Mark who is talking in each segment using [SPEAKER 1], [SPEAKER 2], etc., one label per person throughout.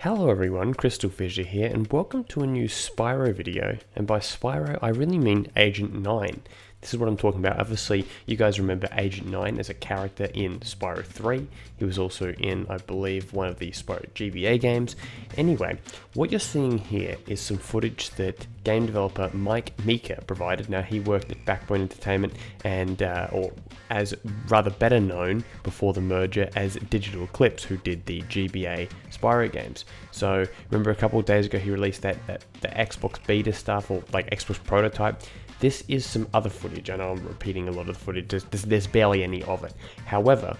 [SPEAKER 1] Hello everyone, Crystal Fissure here, and welcome to a new Spyro video. And by Spyro, I really mean Agent 9. This is what I'm talking about. Obviously, you guys remember Agent 9 as a character in Spyro 3. He was also in, I believe, one of the Spyro GBA games. Anyway, what you're seeing here is some footage that game developer Mike Mika provided. Now, he worked at Backbone Entertainment and, uh, or as rather better known before the merger as Digital Eclipse, who did the GBA Spyro games. So, remember a couple of days ago he released that, that the Xbox beta stuff or like Xbox prototype. This is some other footage. I know I'm repeating a lot of the footage, there's, there's barely any of it. However,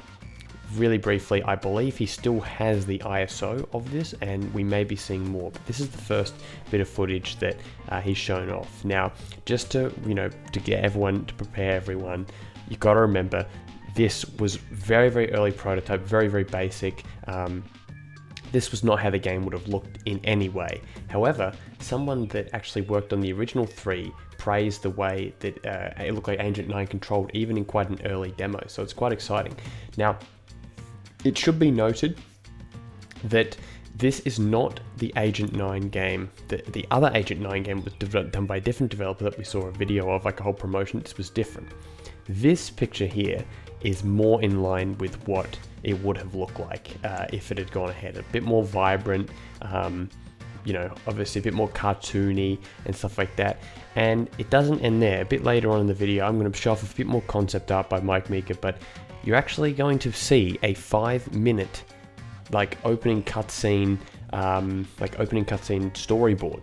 [SPEAKER 1] really briefly, I believe he still has the ISO of this, and we may be seeing more. But this is the first bit of footage that uh, he's shown off. Now, just to you know, to get everyone to prepare everyone, you got to remember this was very very early prototype, very very basic. Um, this was not how the game would have looked in any way. However, someone that actually worked on the original three praised the way that uh, it looked like Agent 9 controlled even in quite an early demo, so it's quite exciting. Now, it should be noted that this is not the Agent 9 game. The, the other Agent 9 game was done by a different developer that we saw a video of, like a whole promotion. This was different. This picture here is more in line with what it would have looked like uh, if it had gone ahead. A bit more vibrant, um, you know, obviously a bit more cartoony and stuff like that. And it doesn't end there. A bit later on in the video, I'm going to show off a bit more concept art by Mike Mika, but you're actually going to see a five minute, like, opening cutscene, um, like, opening cutscene storyboard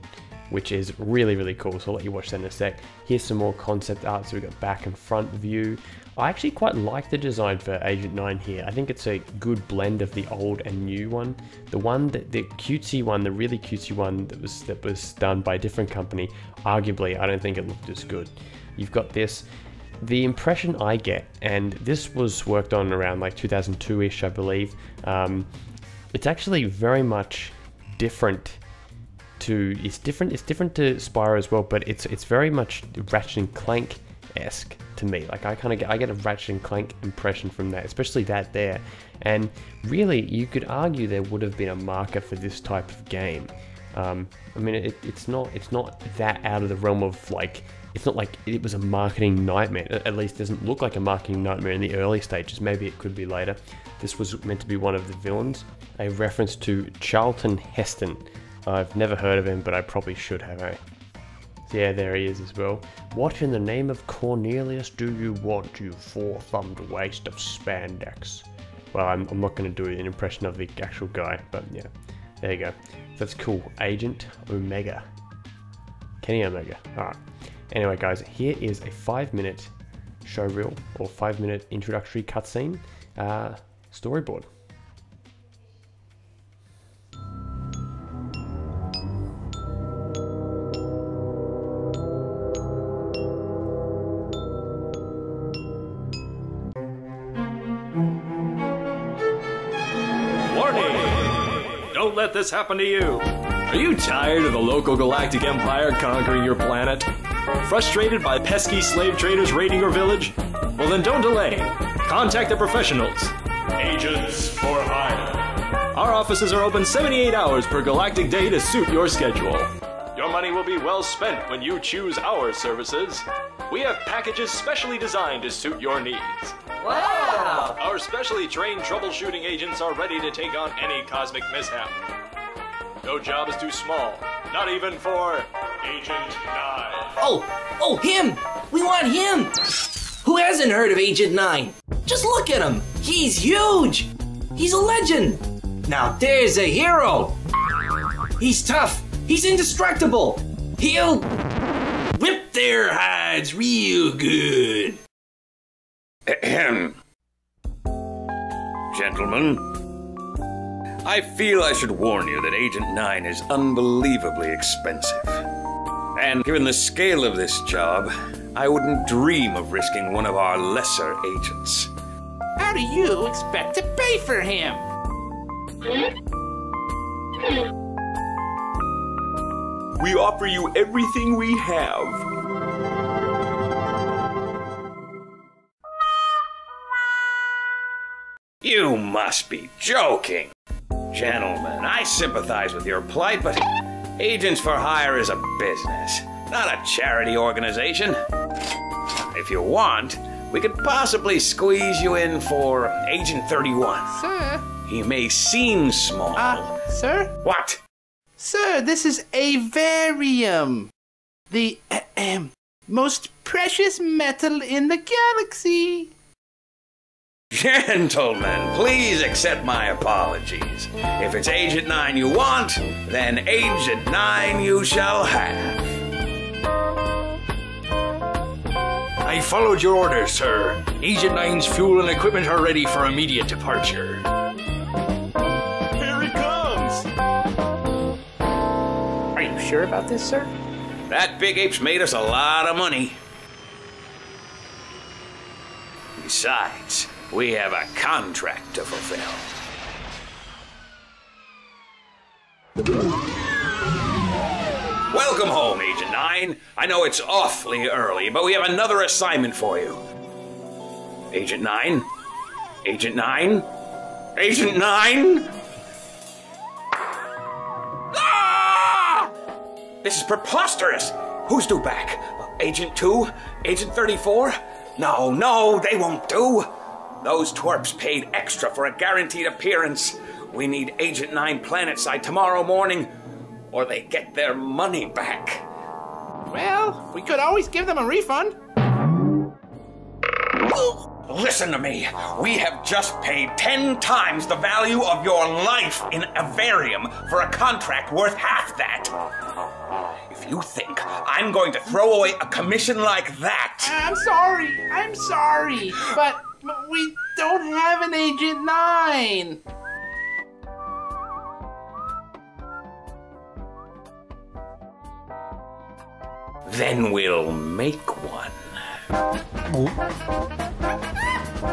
[SPEAKER 1] which is really really cool so I'll let you watch that in a sec here's some more concept art so we've got back and front view I actually quite like the design for Agent 9 here. I think it's a good blend of the old and new one. The one that the cutesy one, the really cutesy one that was that was done by a different company, arguably I don't think it looked as good. You've got this the impression I get, and this was worked on around like 2002-ish, I believe. Um, it's actually very much different to it's different it's different to Spyro as well, but it's it's very much Ratchet and Clank esque to me. Like I kind of get I get a Ratchet and Clank impression from that, especially that there. And really, you could argue there would have been a marker for this type of game. Um, I mean, it, it's not it's not that out of the realm of like it's not like it was a marketing nightmare. At least doesn't look like a marketing nightmare in the early stages. Maybe it could be later. This was meant to be one of the villains, a reference to Charlton Heston. I've never heard of him, but I probably should have. Eh? Yeah, there he is as well. What in the name of Cornelius do you want, you four-thumbed waste of spandex? Well, I'm, I'm not going to do an impression of the actual guy, but yeah, there you go. That's cool. Agent Omega. Kenny Omega. Alright. Anyway, guys, here is a five-minute show reel or five-minute introductory cutscene uh, storyboard.
[SPEAKER 2] Don't let this happen to you. Are you tired of the local galactic empire conquering your planet? Frustrated by pesky slave traders raiding your village? Well, then don't delay. Contact the professionals. Agents for hire. Our offices are open 78 hours per galactic day to suit your schedule. Your money will be well spent when you choose our services. We have packages specially designed to suit your needs.
[SPEAKER 3] Wow!
[SPEAKER 2] Our specially trained troubleshooting agents are ready to take on any cosmic mishap. No job is too small, not even for Agent 9.
[SPEAKER 3] Oh, oh, him! We want him! Who hasn't heard of Agent 9? Just look at him! He's huge! He's a legend! Now there's a hero! He's tough! He's indestructible! He'll whip their hides real good!
[SPEAKER 4] Ahem. Gentlemen, I feel I should warn you that Agent 9 is unbelievably expensive. And given the scale of this job, I wouldn't dream of risking one of our lesser agents.
[SPEAKER 5] How do you expect to pay for him? Hmm? Hmm.
[SPEAKER 2] We offer you everything we have.
[SPEAKER 4] You must be joking. Gentlemen, I sympathize with your plight, but Agents for Hire is a business, not a charity organization. If you want, we could possibly squeeze you in for Agent 31.
[SPEAKER 5] Sir?
[SPEAKER 4] He may seem small.
[SPEAKER 5] Uh, sir?
[SPEAKER 4] what?
[SPEAKER 5] Sir, this is Avarium. The ahem, most precious metal in the galaxy.
[SPEAKER 4] Gentlemen, please accept my apologies. If it's Agent 9 you want, then Agent 9 you shall have.
[SPEAKER 2] I followed your orders, sir. Agent 9's fuel and equipment are ready for immediate departure.
[SPEAKER 1] Sure about this, sir?
[SPEAKER 4] That big ape's made us a lot of money. Besides, we have a contract to fulfill. Welcome home, Agent 9. I know it's awfully early, but we have another assignment for you. Agent 9? Agent 9? Agent 9? This is preposterous! Who's due back? Agent 2? Agent 34? No, no, they won't do. Those twerps paid extra for a guaranteed appearance. We need Agent 9 planetside tomorrow morning, or they get their money back.
[SPEAKER 5] Well, we could always give them a refund.
[SPEAKER 4] Listen to me. We have just paid ten times the value of your life in Avarium for a contract worth half that. If you think I'm going to throw away a commission like that,
[SPEAKER 5] I'm sorry. I'm sorry. But, but we don't have an Agent 9.
[SPEAKER 4] then we'll make one. I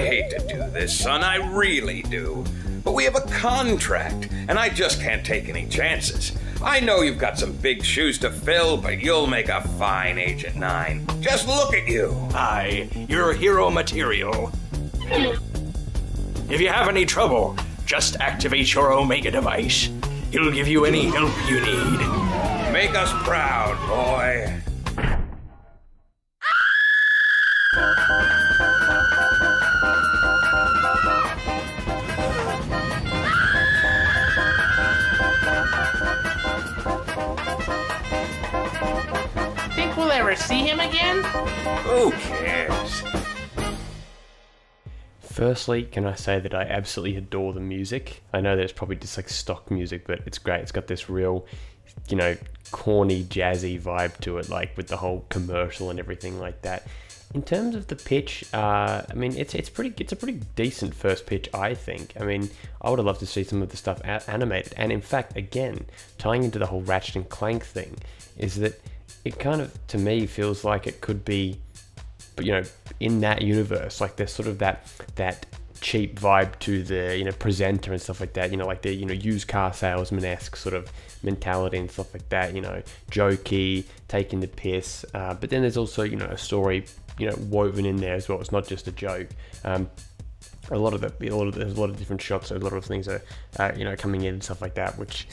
[SPEAKER 4] hate to do this, son, I really do. But we have a contract, and I just can't take any chances. I know you've got some big shoes to fill, but you'll make a fine Agent 9. Just look at you.
[SPEAKER 2] Aye, you're hero material. If you have any trouble, just activate your Omega device. It'll give you any help you need.
[SPEAKER 4] Make us proud, boy.
[SPEAKER 5] See him again?
[SPEAKER 4] Who cares?
[SPEAKER 1] Firstly, can I say that I absolutely adore the music? I know that it's probably just like stock music, but it's great. It's got this real, you know, corny, jazzy vibe to it, like with the whole commercial and everything like that. In terms of the pitch, uh, I mean, it's it's pretty it's a pretty decent first pitch, I think. I mean, I would have loved to see some of the stuff animated, and in fact, again, tying into the whole Ratchet and Clank thing, is that it kind of to me feels like it could be but you know in that universe like there's sort of that that cheap vibe to the you know presenter and stuff like that you know like the you know used car salesman-esque sort of mentality and stuff like that you know jokey taking the piss uh, but then there's also you know a story you know woven in there as well. It's not just a joke. Um, a lot of the a lot of there's a lot of different shots a lot of things are uh, you know coming in and stuff like that which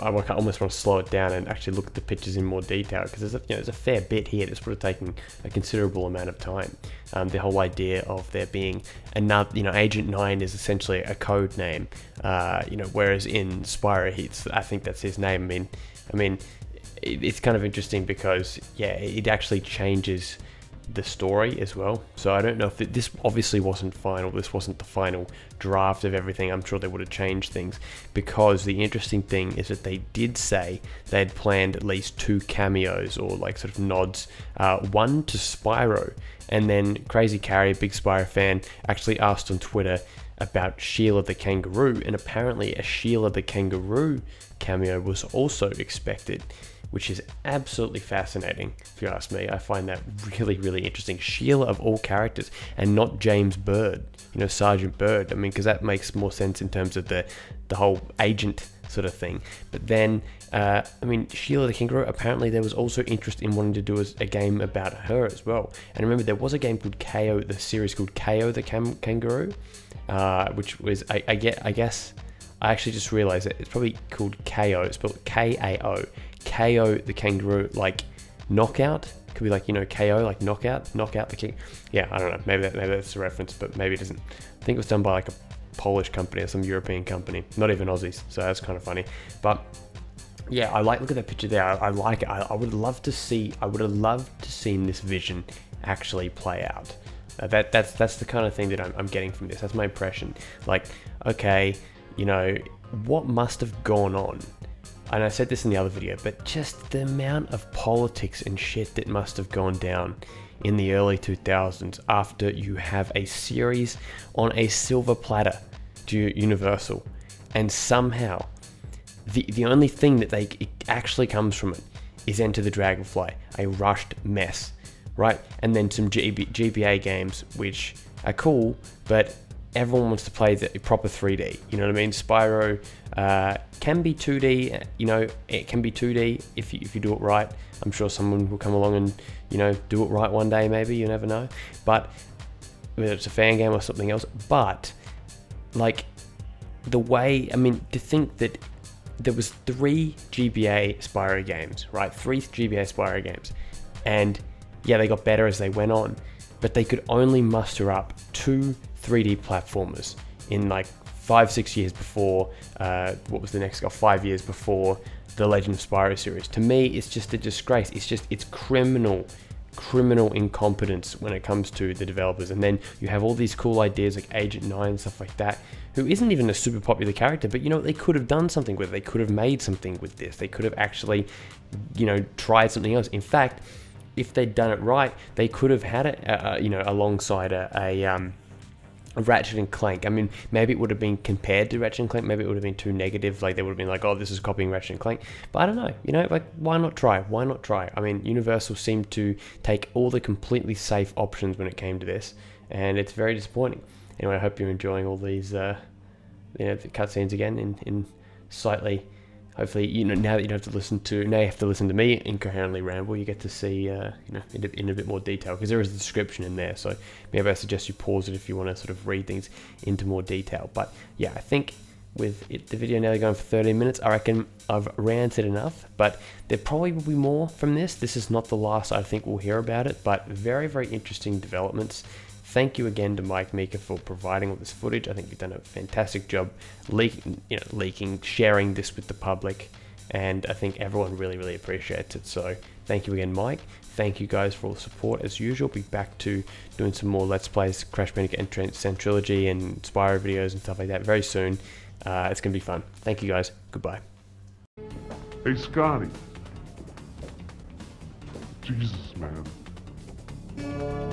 [SPEAKER 1] I almost want to slow it down and actually look at the pictures in more detail because there's a, you know, there's a fair bit here that's would have taken a considerable amount of time. Um, the whole idea of there being another, you know, Agent Nine is essentially a code name, uh, you know, whereas in Spyro, he's I think that's his name. I mean, I mean, it's kind of interesting because yeah, it actually changes the story as well. So I don't know if this obviously wasn't final. This wasn't the final draft of everything. I'm sure they would have changed things because the interesting thing is that they did say they had planned at least two cameos or like sort of nods. Uh, one to Spyro, and then Crazy Carrie, big Spyro fan, actually asked on Twitter about Sheila the kangaroo, and apparently a Sheila the kangaroo cameo was also expected. Which is absolutely fascinating, if you ask me. I find that really, really interesting. Sheila of all characters, and not James Byrd, you know, Sergeant Byrd. I mean, because that makes more sense in terms of the, the whole agent sort of thing. But then, uh, I mean, Sheila the Kangaroo, apparently there was also interest in wanting to do a, a, game about her as well. And remember, there was a game called KO, the series called KO the Cam- Kangaroo, uh, which was, I, I, get, I guess, I actually just realized it. It's probably called KO. It's spelled K A O. KO the kangaroo, like knockout. Could be like you know KO, like knockout, knockout the king. Yeah, I don't know. Maybe that, maybe that's a reference, but maybe it isn't. I think it was done by like a Polish company or some European company, not even Aussies. So that's kind of funny. But yeah, I like look at that picture there. I, I like it. I, I, would love to see. I would have loved to seen this vision actually play out. Uh, that that's that's the kind of thing that I'm, I'm getting from this. That's my impression. Like, okay, you know, what must have gone on? And I said this in the other video, but just the amount of politics and shit that must have gone down in the early 2000s after you have a series on a silver platter to Universal, and somehow the the only thing that they actually comes from it is Enter the Dragonfly, a rushed mess, right? And then some GB, GBA games which are cool, but everyone wants to play the proper 3D. You know what I mean? Spyro uh, can be 2D. You know, it can be 2D if you, if you do it right. I'm sure someone will come along and you know do it right one day. Maybe you never know. But whether it's a fan game or something else, but like the way I mean to think that there was three GBA Spyro games, right? Three GBA Spyro games, and yeah, they got better as they went on, but they could only muster up two 3D platformers in like five, six years before, uh, what was the next? Five years before the Legend of Spyro series. To me, it's just a disgrace. It's just, it's criminal, criminal incompetence when it comes to the developers. And then you have all these cool ideas like Agent 9 and stuff like that, who isn't even a super popular character, but you know, they could have done something with it. They could have made something with this. They could have actually, you know, tried something else. In fact, if they'd done it right, they could have had it, uh, uh you know, alongside a, a um, Ratchet and Clank. I mean, maybe it would have been compared to Ratchet and Clank. Maybe it would have been too negative. Like they would have been like, "Oh, this is copying Ratchet and Clank." But I don't know. You know, like why not try? Why not try? I mean, Universal seemed to take all the completely safe options when it came to this, and it's very disappointing. Anyway, I hope you're enjoying all these, uh, you know, the cutscenes again in in slightly hopefully, you know, now that you don't have to listen to, now you have to listen to me incoherently ramble, you get to see, uh, you know, in a, in a, bit more detail because there is a description in there. So maybe I suggest you pause it if you want to sort of read things into more detail. But yeah, I think with it, the video now going for 13 minutes, I reckon I've ranted enough. But there probably will be more from this. This is not the last I think we'll hear about it, but very, very interesting developments. Thank you again to Mike Mika for providing all this footage. I think you've done a fantastic job leaking, you know, leaking, sharing this with the public, and I think everyone really, really appreciates it. So thank you again, Mike. Thank you guys for all the support as usual. Be back to doing some more Let's Plays, Crash Bandicoot and Transcend Trilogy and Spyro videos and stuff like that very soon. Uh, it's going to be fun. Thank you guys. Goodbye.
[SPEAKER 6] Hey, Scotty. Jesus, man.